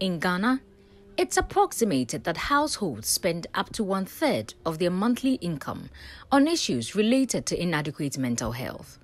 In Ghana, it's approximated that households spend up to one third of their monthly income on issues related to inadequate mental health.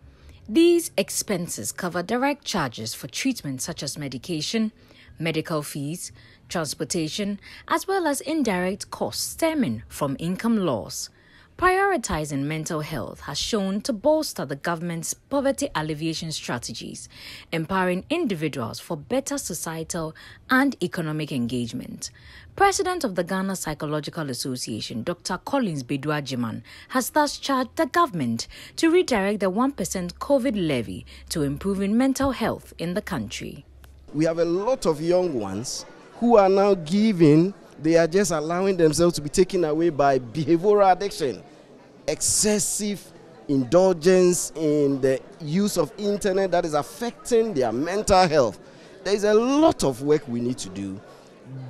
These expenses cover direct charges for treatment such as medication, medical fees, transportation, as well as indirect costs stemming from income loss. Prioritizing mental health has shown to bolster the government's poverty alleviation strategies, empowering individuals for better societal and economic engagement. President of the Ghana Psychological Association, Dr. Collins Bedua has thus charged the government to redirect the 1% COVID levy to improving mental health in the country. We have a lot of young ones who are now giving they are just allowing themselves to be taken away by behavioral addiction, excessive indulgence in the use of internet that is affecting their mental health. There is a lot of work we need to do.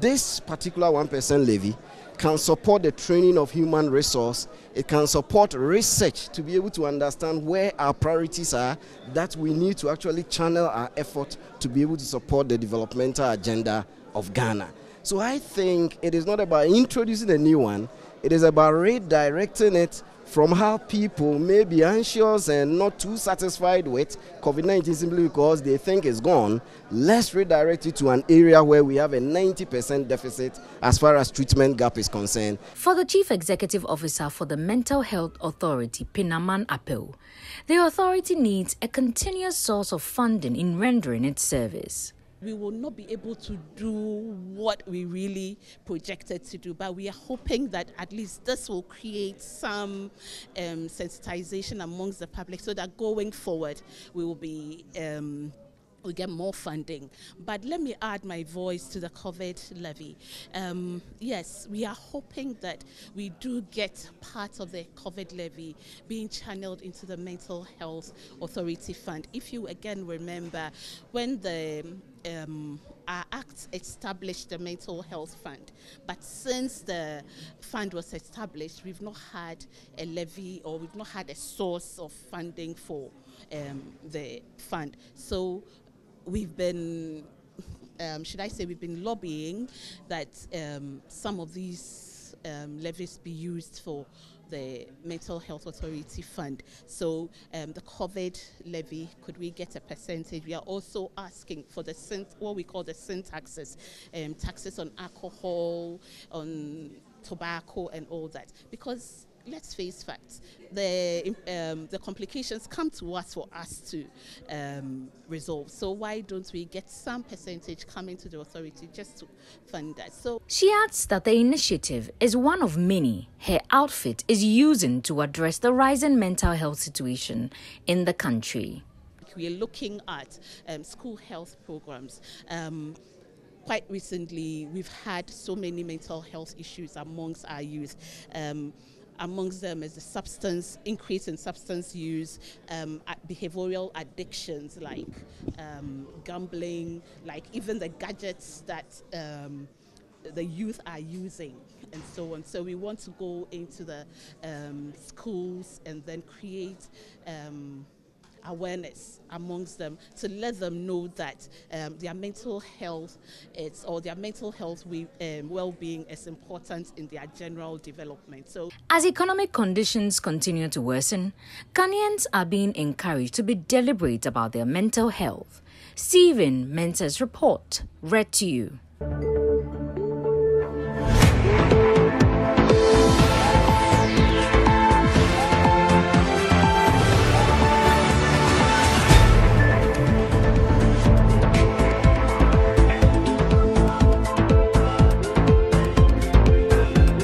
This particular 1% levy can support the training of human resource. It can support research to be able to understand where our priorities are that we need to actually channel our effort to be able to support the developmental agenda of Ghana. So I think it is not about introducing a new one, it is about redirecting it from how people may be anxious and not too satisfied with COVID 19 simply because they think it's gone. Let's redirect it to an area where we have a 90% deficit as far as treatment gap is concerned. For the Chief Executive Officer for the Mental Health Authority, Pinaman Appau, the authority needs a continuous source of funding in rendering its service we will not be able to do what we really projected to do, but we are hoping that at least this will create some um, sensitization amongst the public so that going forward we will be. Um, we get more funding. But let me add my voice to the COVID levy. Um, yes, we are hoping that we do get part of the COVID levy being channeled into the Mental Health Authority Fund. If you again remember, when the um, our act established the mental health fund, but since the fund was established, we've not had a levy or we've not had a source of funding for um, the fund. So we've been, um, should I say, we've been lobbying that um, some of these um, levies be used for the Mental Health Authority Fund. So um, the COVID levy, could we get a percentage? We are also asking for the what we call the sin taxes, um, taxes on alcohol, on tobacco, and all that, because let's face facts. The um, the complications come to us for us to um, resolve. So why don't we get some percentage coming to the authority just to fund that? So she adds that the initiative is one of many her outfit is using to address the rising mental health situation in the country. We are looking at um, school health programs. Um, quite recently, we've had so many mental health issues amongst our youth. Um, amongst them is the substance increase in substance use, um, behavioral addictions like um, gambling, like even the gadgets that um, the youth are using and so on. So we want to go into the um, schools and then create um, awareness amongst them to let them know that um, their mental health is, or their mental health we, um, well-being is important in their general development. So, as economic conditions continue to worsen, Ghanaians are being encouraged to be deliberate about their mental health. Stephen Mentor's report read to you.